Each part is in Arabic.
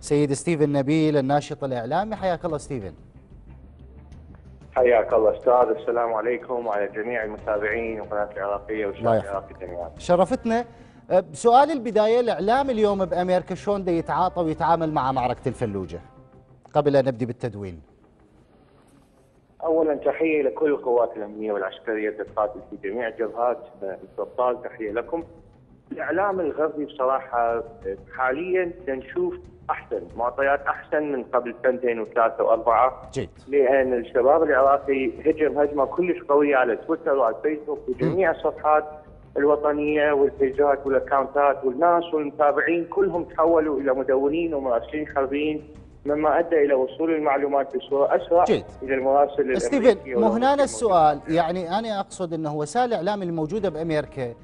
سيد ستيفن نبيل الناشط الإعلامي حياك الله ستيفن حياك الله أستاذ السلام عليكم وعلى جميع المتابعين وقناة العراقية والشعب العراقي جميعا. شرفتنا بسؤال البداية الإعلام اليوم بأمريكا شلون دا يتعاطى ويتعامل مع معركة الفلوجة؟ قبل أن نبدي بالتدوين. اولا تحية لكل القوات الأمنية والعسكرية التي تقاتل في جميع الجبهات الابطال تحية لكم. الإعلام الغربي بصراحة حاليا نشوف أحسن معطيات أحسن من قبل سنتين وثلاثة وأربعة. جيد. لأن الشباب العراقي هجم هجمة كلش قوية على تويتر وعلى الفيسبوك وجميع الصفحات الوطنية والبيجات والاكونتات والناس والمتابعين كلهم تحولوا إلى مدونين ومراسلين حربيين مما أدى إلى وصول المعلومات بصورة أسرع جيد. إلى المراسل ستيفن مو هنا السؤال. يعني أنا أقصد إنه وسائل الإعلام الموجودة بأمريكا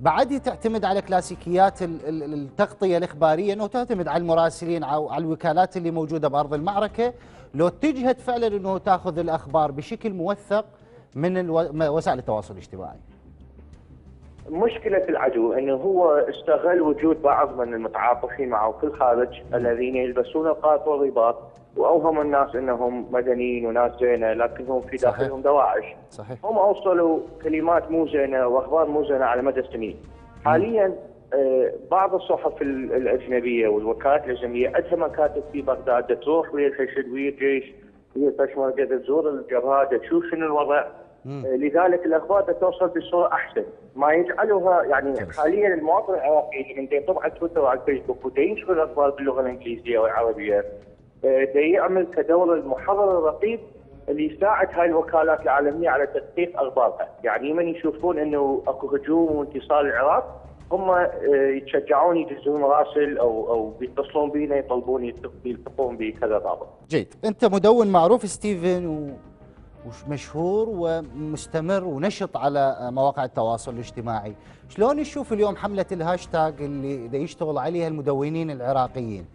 بعد تعتمد على كلاسيكيات التغطية الإخبارية إنه تعتمد على المراسلين أو على الوكالات اللي موجودة بأرض المعركة لو اتجهت فعلا إنه تأخذ الأخبار بشكل موثق من وسائل التواصل الاجتماعي. مشكلة العدو إنه هو استغل وجود بعض من المتعاطفين معه في الخارج الذين يلبسون القاط والرباط وأوهم الناس إنهم مدنيين وناس زينة لكنهم في داخلهم دواعش. صحيح. هم أوصلوا كلمات مو زينة وأخبار مو زينة على مدى السنين. حاليا بعض الصحف الأجنبية والوكالات الأجنبية عندها مكاتب في بغداد تروح ويا الحشد ويا الجيش ويا البشمركه تزور الجبهات تشوف شنو الوضع. لذلك الأخبار توصل بصورة أحسن. ما يجعلها يعني حاليا المواطن العراقي اللي من يطبع على تويتر وعلى الفيسبوك ودا ينشر الأخبار باللغة الإنجليزية والعربية. دا يعمل كدور المحرر الرقيب اللي يساعد هاي الوكالات العالمية على تدقيق اخبارها، يعني من يشوفون إنه أكو هجوم وانتصار العراق هم يتشجعون يدزون مراسل أو أو بيتصلون بينا يطلبون يلتقون بكذا ضابط. جيد، أنت مدون معروف ستيفن و... ومشهور ومستمر ونشط على مواقع التواصل الاجتماعي. شلون نشوف اليوم حملة الهاشتاج اللي يشتغل عليها المدونين العراقيين؟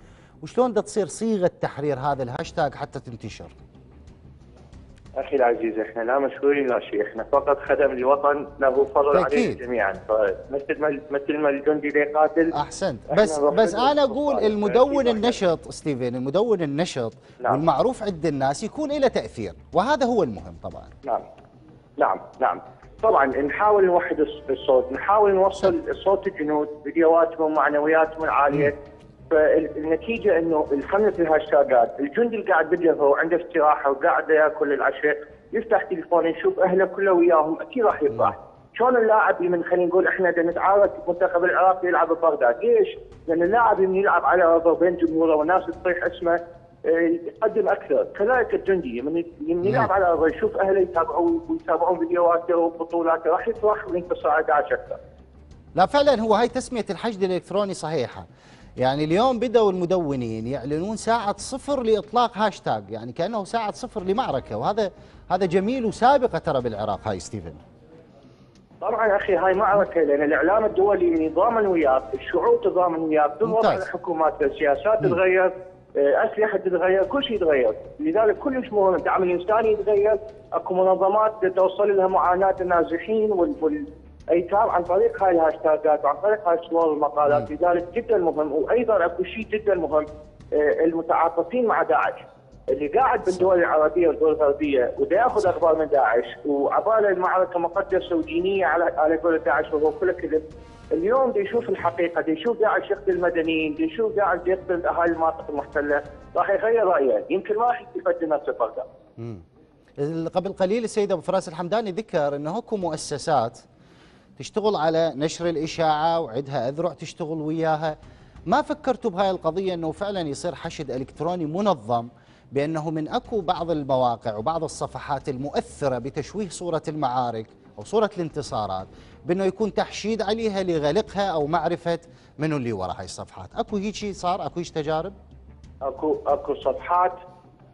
وشلون دا تصير صيغة تحرير هذا الهاشتاج حتى تنتشر؟ أخي العزيز إحنا لا مشهورين لا شيء. إحنا فقط خدم الوطن له فضل عليه جميعا. فمثل ما مثل ما الجندي يقاتل أحسنت. بس بس أنا أقول المدون النشط ستيفن المدون النشط نعم. والمعروف عند الناس يكون له تأثير وهذا هو المهم طبعا. نعم. نعم. نعم. طبعا نحاول نوحد الصوت. نحاول نوصل صوت الجنود فيديوهاتهم معنوياتهم العالية. فالنتيجة إنه الحمله الهاشتاجات الجندي اللي قاعد بالجبهه وعنده استراحة وقاعد ياكل العشاء يفتح تليفونه يشوف أهله كله وياهم أكيد راح يفرح. شلون اللاعب اللي من خلينا نقول إحنا نتعارك المنتخب العراقي يلعب ببغداد، ليش؟ لأن اللاعب اللي يلعب على ارضه بين جمهوره والناس تصيح اسمه يقدم أكثر، كذلك الجندي من يلعب على ارضه يشوف أهله يتابعون ويتابعون فيديوهاته وبطولاته راح يفرح وينتصر على داعش أكثر. لا فعلا هو هاي تسمية الحشد الإلكتروني صحيحة. يعني اليوم بدأوا المدونين يعلنون ساعة صفر لإطلاق هاشتاج يعني كأنه ساعة صفر لمعركة وهذا هذا جميل وسابقة ترى بالعراق. هاي ستيفن. طبعا أخي هاي معركة لأن الإعلام الدولي تضامن وياك، الشعوب تضامن وياك، على الحكومات، السياسات تتغير، أسلحة تتغير، كل شيء يتغير، لذلك كلش مهم الدعم الإنساني يتغير، أكو منظمات توصل لها معاناة النازحين وال ايتام عن طريق هاي الهاشتاجات وعن طريق هاي الصور والمقالات لذلك جدا مهم وأيضا أكو شيء جدا مهم المتعاطفين مع داعش. اللي قاعد بالدول العربية والدول الغربية ودا ياخذ أخبار من داعش وعباله المعركه مقدسة ودينية على على قول داعش وهو كله كذب. اليوم دي يشوف الحقيقة دي يشوف داعش يقتل المدنيين دي يشوف داعش يقتل أهالي المناطق المحتلة. راح يغير رأيه. يمكن ما راح يستفاد نفس بغداد. قبل قليل السيد أبو فراس الحمداني ذكر إنه أكو مؤسسات تشتغل على نشر الإشاعة وعندها أذرع تشتغل وياها. ما فكرتوا بهاي القضية أنه فعلا يصير حشد إلكتروني منظم بأنه من أكو بعض المواقع وبعض الصفحات المؤثرة بتشويه صورة المعارك أو صورة الانتصارات بأنه يكون تحشيد عليها لغلقها أو معرفة منو اللي وراء هاي الصفحات. أكو هيك صار؟ أكو هيك تجارب؟ أكو أكو صفحات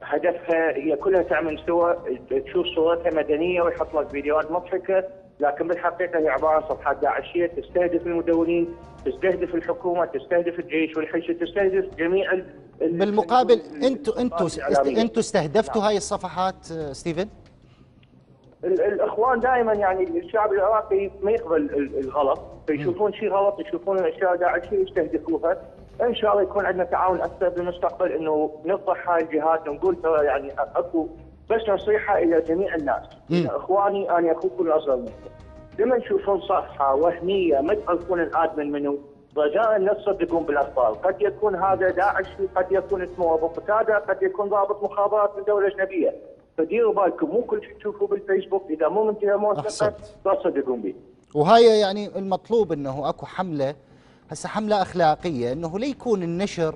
هدفها هي كلها تعمل سوى تشوف صورتها مدنية ويحط لك فيديوهات مضحكة لكن بالحقيقة هي عبارة عن صفحات داعشية تستهدف المدونين، تستهدف الحكومة، تستهدف الجيش والحشد، تستهدف جميع ال بالمقابل أنتم أنتم أنتم استهدفتوا هاي الصفحات ستيفن؟ الإخوان دائما يعني الشعب العراقي ما يقبل الغلط، فيشوفون شيء غلط يشوفون أشياء داعشية يستهدفوها، إن شاء الله يكون عندنا تعاون أكثر بالمستقبل إنه نفضح هاي الجهات ونقول ترى يعني أكو بس نصيحة إلى جميع الناس. إخواني أنا اخوكم الاصغر منكم لما تشوفون صفحة وهمية ما تعرفون الآدمن منو رجاء لا تصدقون بالأخبار، قد يكون هذا داعش قد يكون اسمه أبو قتادة، قد يكون ضابط مخابرات من دوله اجنبيه، فديروا بالكم مو كل شيء تشوفوه بالفيسبوك. إذا مو من جهه موثقه لا تصدقون به. وهاي يعني المطلوب إنه أكو حملة هسه حملة أخلاقية إنه لا يكون النشر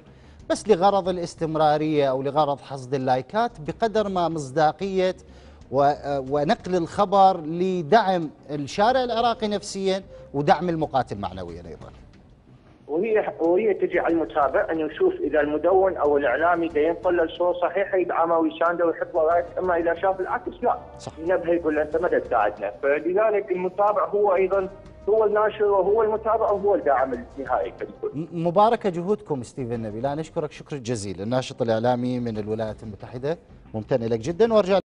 بس لغرض الاستمرارية أو لغرض حصد اللايكات بقدر ما مصداقية ونقل الخبر لدعم الشارع العراقي نفسيا ودعم المقاتل معنويا أيضا. وهي وهي تجي على المتابع انه يشوف إذا المدون أو الإعلامي دا ينقل الصورة صحيحة يدعمه ويسانده ويحط رايك أما إذا شاف العكس لا. صح. ينبه يقول له أنت ما تساعدنا. فلذلك المتابع هو أيضا هو الناشر وهو المتابع وهو الداعم النهائي مباركة جهودكم ستيفن نبي. لا نشكرك شكر جزيل. الناشط الإعلامي من الولايات المتحدة. ممتن لك جدا. وأرجع